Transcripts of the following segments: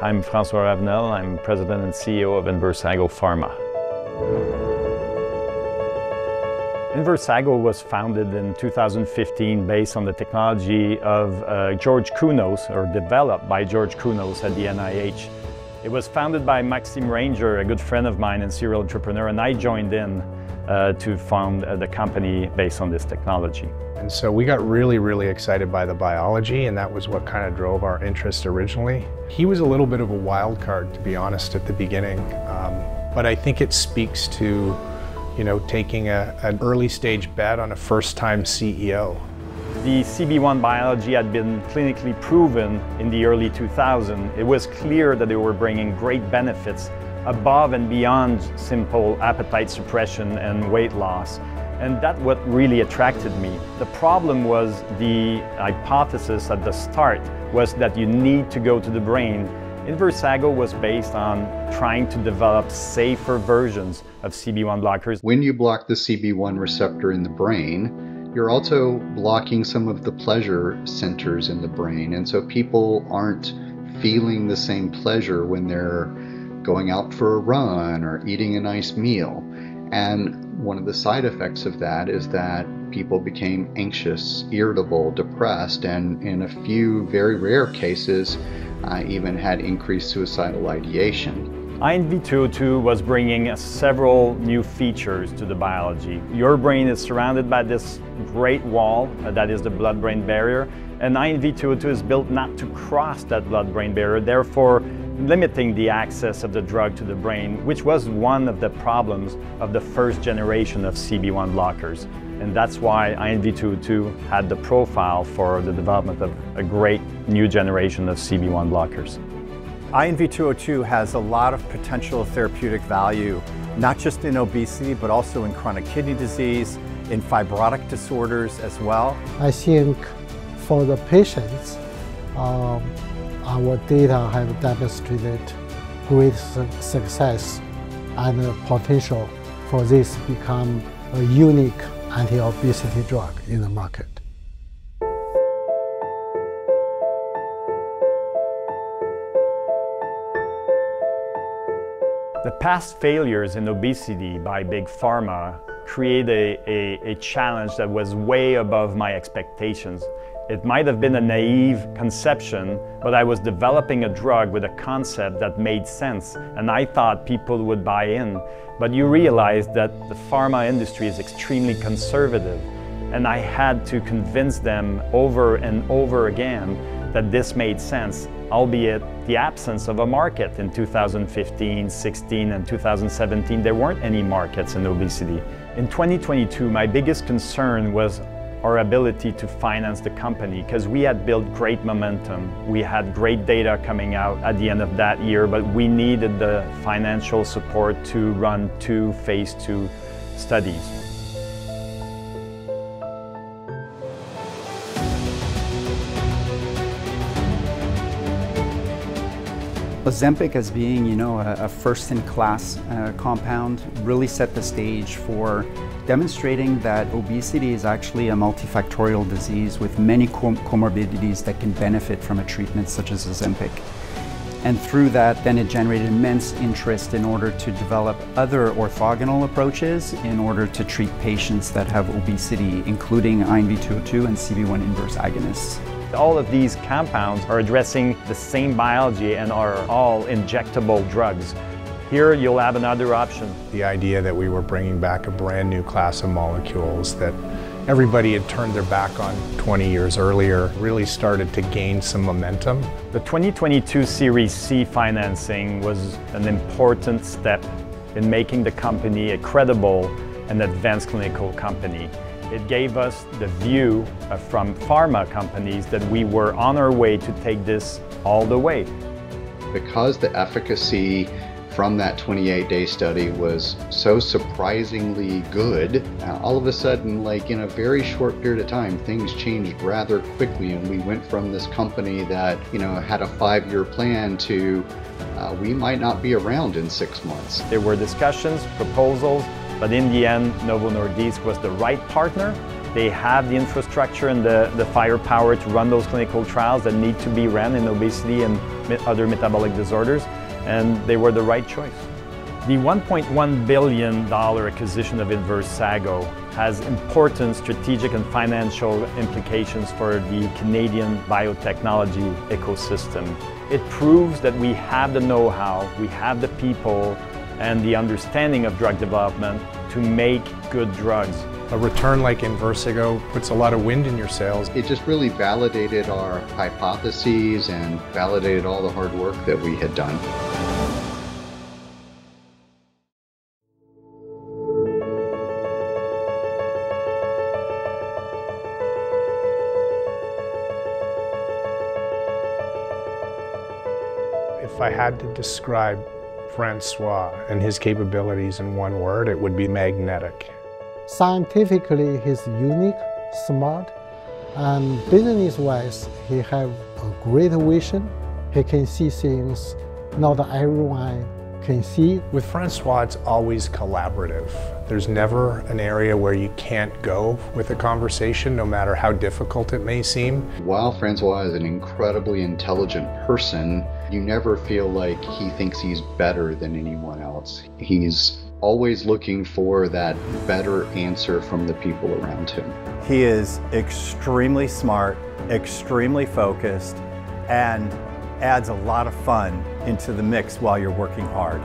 I'm Francois Ravenelle. I'm president and CEO of Inversago Pharma. Inversago was founded in 2015 based on the technology of uh, George Kunos, or developed by George Kunos at the NIH. It was founded by Maxime Ranger, a good friend of mine and serial entrepreneur, and I joined in uh, to found uh, the company based on this technology. And so we got really, really excited by the biology, and that was what kind of drove our interest originally. He was a little bit of a wild card, to be honest, at the beginning, um, but I think it speaks to, you know, taking a, an early stage bet on a first-time CEO. The CB1 biology had been clinically proven in the early 2000s. It was clear that they were bringing great benefits above and beyond simple appetite suppression and weight loss. And that's what really attracted me. The problem was the hypothesis at the start was that you need to go to the brain. Inversago was based on trying to develop safer versions of CB1 blockers. When you block the CB1 receptor in the brain, you're also blocking some of the pleasure centers in the brain. And so people aren't feeling the same pleasure when they're going out for a run or eating a nice meal. And one of the side effects of that is that people became anxious, irritable, depressed, and in a few very rare cases, uh, even had increased suicidal ideation. INV202 was bringing several new features to the biology. Your brain is surrounded by this great wall, uh, that is the blood-brain barrier, and INV202 is built not to cross that blood-brain barrier, therefore limiting the access of the drug to the brain, which was one of the problems of the first generation of CB1 blockers. And that's why INV202 had the profile for the development of a great new generation of CB1 blockers. INV202 has a lot of potential therapeutic value, not just in obesity, but also in chronic kidney disease, in fibrotic disorders as well. I think for the patients, um, our data have demonstrated great su success and potential for this to become a unique anti-obesity drug in the market. The past failures in obesity by Big Pharma create a, a, a, challenge that was way above my expectations. It might have been a naive conception, but I was developing a drug with a concept that made sense, and I thought people would buy in. But you realize that the pharma industry is extremely conservative, and I had to convince them over and over again that this made sense, albeit the absence of a market in 2015, 16, and 2017. There weren't any markets in obesity. In 2022, my biggest concern was our ability to finance the company because we had built great momentum. We had great data coming out at the end of that year, but we needed the financial support to run two phase two studies. Ozempic as being, you know, a, a first-in-class uh, compound really set the stage for demonstrating that obesity is actually a multifactorial disease with many com comorbidities that can benefit from a treatment such as Ozempic. And through that, then it generated immense interest in order to develop other orthogonal approaches in order to treat patients that have obesity, including INV202 and CB1 inverse agonists. All of these compounds are addressing the same biology and are all injectable drugs. Here you'll have another option. The idea that we were bringing back a brand new class of molecules that everybody had turned their back on 20 years earlier really started to gain some momentum. The 2022 Series C financing was an important step in making the company a credible and advanced clinical company. It gave us the view from pharma companies that we were on our way to take this all the way. Because the efficacy from that 28 day study was so surprisingly good, uh, all of a sudden, like in a very short period of time, things changed rather quickly. And we went from this company that, you know, had a five year plan to uh, we might not be around in six months. There were discussions, proposals, but in the end, Novo Nordisk was the right partner They have the infrastructure and the, the firepower to run those clinical trials that need to be ran in obesity and other metabolic disorders, and they were the right choice. The $1.1 billion acquisition of Inversago has important strategic and financial implications for the Canadian biotechnology ecosystem. It proves that we have the know-how, we have the people, and the understanding of drug development to make good drugs. A return like Inversago puts a lot of wind in your sails. It just really validated our hypotheses and validated all the hard work that we had done. If I had to describe Francois and his capabilities in one word, it would be magnetic. Scientifically, he's unique, smart, and business-wise, he have a great vision. He can see things not everyone can see. With Francois, it's always collaborative. There's never an area where you can't go with a conversation, no matter how difficult it may seem. While Francois is an incredibly intelligent person, you never feel like he thinks he's better than anyone else. He's always looking for that better answer from the people around him. He is extremely smart, extremely focused, and adds a lot of fun into the mix while you're working hard.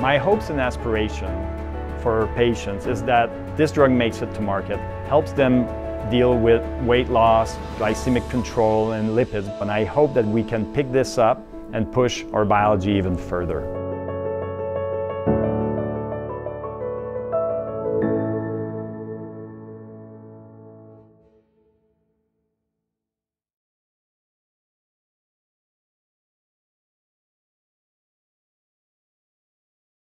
My hopes and aspiration for patients is that this drug makes it to market, helps them deal with weight loss, glycemic control, and lipids. And I hope that we can pick this up and push our biology even further.